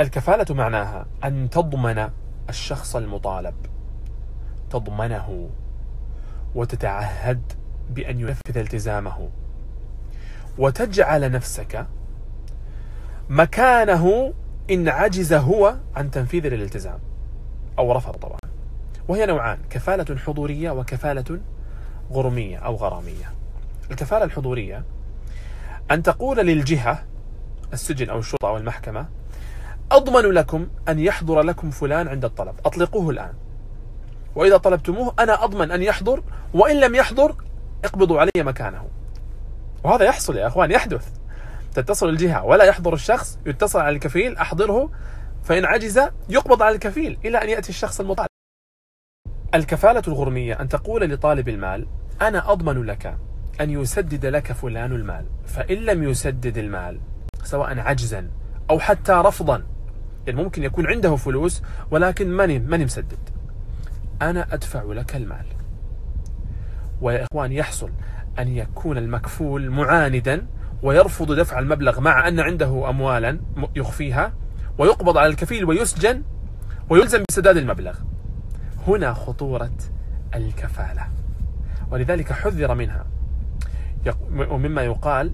الكفالة معناها أن تضمن الشخص المطالب. تضمنه وتتعهد بأن ينفذ التزامه. وتجعل نفسك مكانه إن عجز هو عن تنفيذ الالتزام أو رفض طبعا. وهي نوعان كفالة حضورية وكفالة غرمية أو غرامية. الكفالة الحضورية أن تقول للجهة السجن أو الشرطة أو المحكمة أضمن لكم أن يحضر لكم فلان عند الطلب. أطلقوه الآن. وإذا طلبتموه أنا أضمن أن يحضر وإن لم يحضر اقبضوا علي مكانه. وهذا يحصل يا أخوان يحدث. تتصل الجهة. ولا يحضر الشخص يتصل على الكفيل أحضره. فإن عجز يقبض على الكفيل إلى أن يأتي الشخص المطالب. الكفالة الغرمية أن تقول لطالب المال أنا أضمن لك أن يسدد لك فلان المال. فإن لم يسدد المال سواء عجزا أو حتى رفضا يعني ممكن يكون عنده فلوس ولكن ماني ماني مسدد. أنا أدفع لك المال. ويا إخوان يحصل أن يكون المكفول معاندا ويرفض دفع المبلغ مع أن عنده أموالا يخفيها ويقبض على الكفيل ويسجن ويلزم بسداد المبلغ. هنا خطورة الكفالة. ولذلك حذر منها. ومما يقال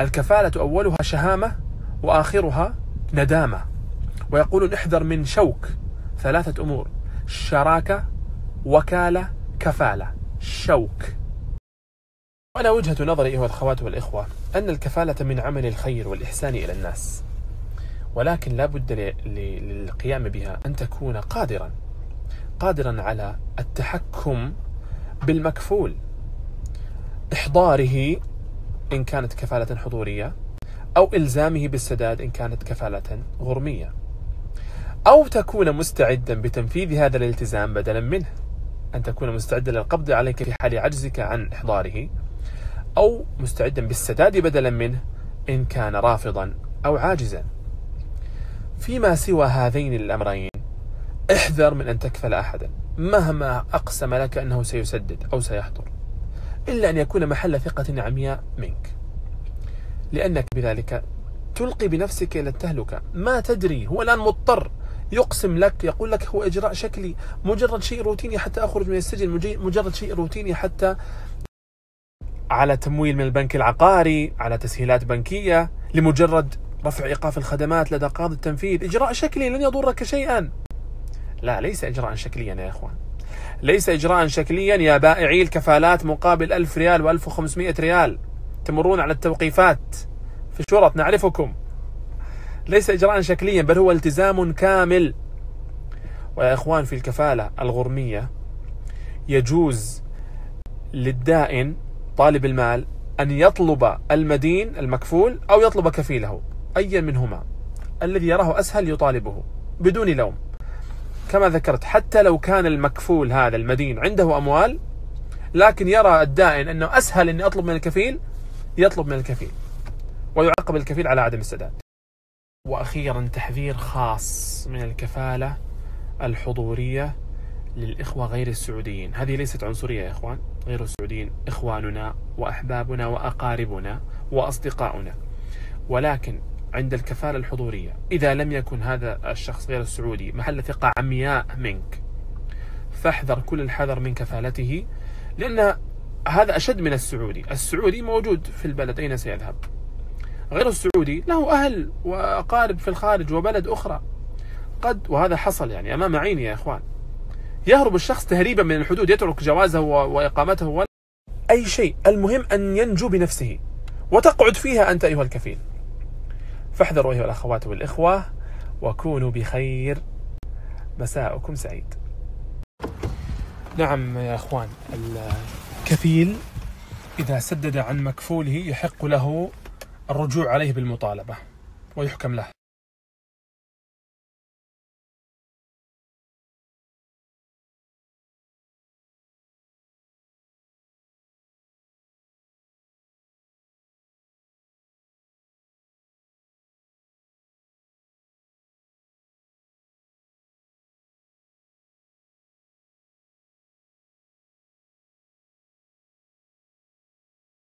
الكفالة أولها شهامة وآخرها ندامة. ويقولون احذر من شوك ثلاثة أمور. شراكة وكالة كفالة. شوك. وأنا وجهة نظري أيها الأخوات والإخوة أن الكفالة من عمل الخير والإحسان إلى الناس. ولكن لا بد للقيام بها أن تكون قادرا. قادرا على التحكم بالمكفول. إحضاره إن كانت كفالة حضورية أو إلزامه بالسداد إن كانت كفالة غرمية. أو تكون مستعدا بتنفيذ هذا الالتزام بدلا منه. أن تكون مستعدا للقبض عليك في حال عجزك عن إحضاره أو مستعدا بالسداد بدلا منه إن كان رافضا أو عاجزا. فيما سوى هذين الأمرين احذر من أن تكفل أحدا. مهما أقسم لك أنه سيسدد أو سيحضر إلا أن يكون محل ثقة عمياء منك. لأنك بذلك تلقي بنفسك إلى التهلكة. ما تدري هو الآن مضطر. يقسم لك يقول لك هو إجراء شكلي مجرد شيء روتيني حتى أخرج من السجن مجرد شيء روتيني حتى على تمويل من البنك العقاري على تسهيلات بنكية لمجرد رفع إيقاف الخدمات لدى قاضي التنفيذ. إجراء شكلي لن يضرك شيئا. لا ليس إجراء شكليا يا إخوان. ليس إجراء شكليا يا بائعي الكفالات مقابل ألف ريال و1500 ريال. تمرون على التوقيفات. في الشرط نعرفكم. ليس إجراء شكليا بل هو التزام كامل. ويا إخوان في الكفالة الغرمية يجوز للدائن طالب المال أن يطلب المدين المكفول أو يطلب كفيله أيا منهما. الذي يراه أسهل يطالبه بدون لوم. كما ذكرت حتى لو كان المكفول هذا المدين عنده أموال لكن يرى الدائن أنه أسهل أني أطلب من الكفيل يطلب من الكفيل ويعاقب الكفيل على عدم السداد. وأخيرا تحذير خاص من الكفالة الحضورية للإخوة غير السعوديين. هذه ليست عنصرية يا إخوان. غير السعوديين إخواننا وأحبابنا وأقاربنا وأصدقاؤنا. ولكن عند الكفالة الحضورية إذا لم يكن هذا الشخص غير السعودي محل ثقة عمياء منك فاحذر كل الحذر من كفالته لأن هذا أشد من السعودي. السعودي موجود في البلد أين سيذهب؟ غير السعودي له أهل وأقارب في الخارج وبلد أخرى. قد وهذا حصل يعني أمام عيني يا إخوان. يهرب الشخص تهريبا من الحدود يترك جوازه وإقامته ولا أي شيء. المهم أن ينجو بنفسه وتقعد فيها أنت أيها الكفيل. فاحذروا أيها الأخوات والإخوة وكونوا بخير. مساءكم سعيد. نعم يا أخوان الكفيل إذا سدد عن مكفوله يحق له الرجوع عليه بالمطالبة ويحكم له.